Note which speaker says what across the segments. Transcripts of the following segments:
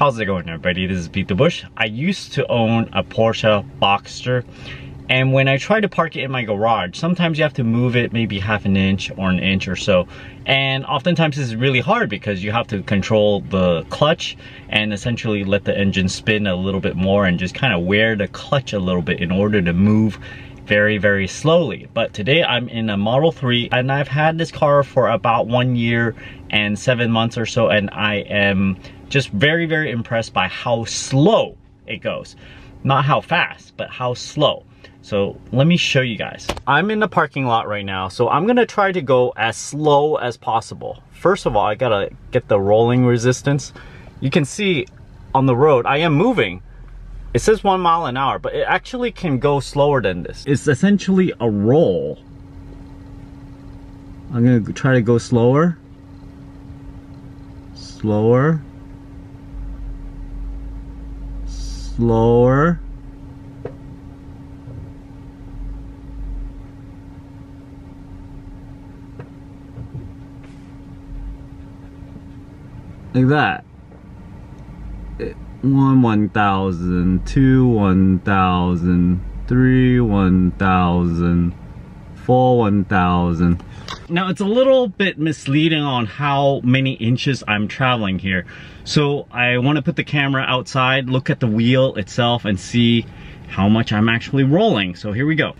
Speaker 1: How's it going everybody? This is Beat the Bush. I used to own a Porsche Boxster and when I try to park it in my garage, sometimes you have to move it maybe half an inch or an inch or so. And oftentimes is really hard because you have to control the clutch and essentially let the engine spin a little bit more and just kind of wear the clutch a little bit in order to move very, very slowly. But today I'm in a Model 3 and I've had this car for about one year and seven months or so and I am just very, very impressed by how slow it goes. Not how fast, but how slow. So let me show you guys. I'm in the parking lot right now, so I'm gonna try to go as slow as possible. First of all, I gotta get the rolling resistance. You can see on the road, I am moving. It says one mile an hour, but it actually can go slower than this. It's essentially a roll. I'm gonna try to go slower. Slower. Slower. like that. One, one thousand, two, one thousand, three, one thousand, four, one thousand. Now it's a little bit misleading on how many inches I'm traveling here. So I want to put the camera outside, look at the wheel itself and see how much I'm actually rolling. So here we go.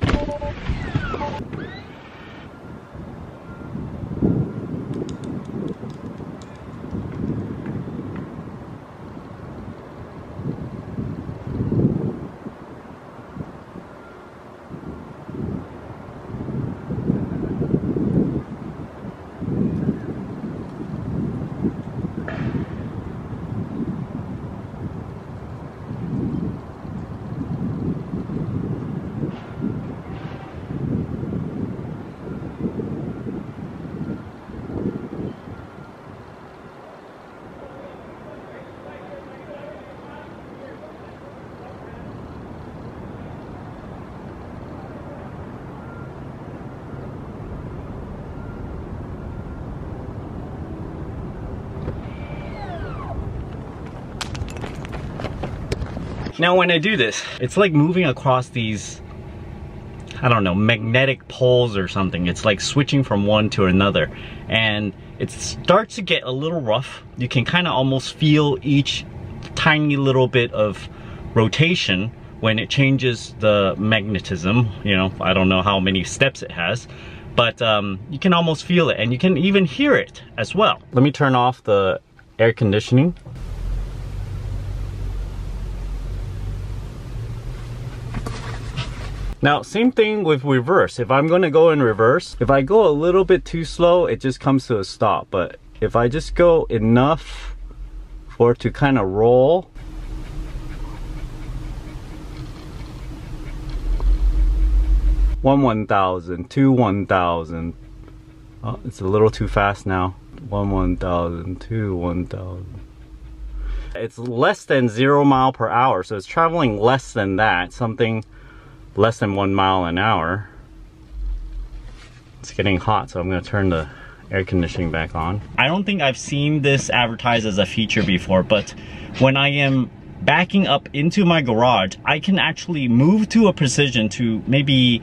Speaker 1: Now when I do this, it's like moving across these, I don't know, magnetic poles or something. It's like switching from one to another. And it starts to get a little rough. You can kind of almost feel each tiny little bit of rotation when it changes the magnetism. You know, I don't know how many steps it has but um, you can almost feel it and you can even hear it as well. Let me turn off the air conditioning. Now, same thing with reverse. If I'm gonna go in reverse, if I go a little bit too slow, it just comes to a stop. But if I just go enough for it to kind of roll, one one thousand, two one thousand. Oh, it's a little too fast now. One one thousand, two one thousand. It's less than zero mile per hour, so it's traveling less than that. Something less than one mile an hour. It's getting hot, so I'm gonna turn the air conditioning back on. I don't think I've seen this advertised as a feature before, but when I am backing up into my garage, I can actually move to a precision to maybe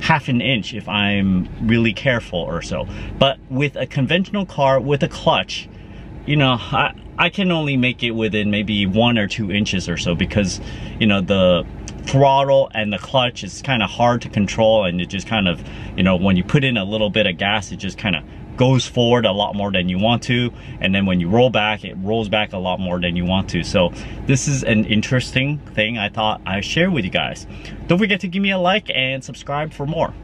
Speaker 1: half an inch if I'm really careful or so. But with a conventional car with a clutch, you know, I, I can only make it within maybe one or two inches or so because, you know, the throttle and the clutch is kind of hard to control and it just kind of, you know, when you put in a little bit of gas, it just kind of goes forward a lot more than you want to and then when you roll back it rolls back a lot more than you want to. So this is an interesting thing I thought I'd share with you guys. Don't forget to give me a like and subscribe for more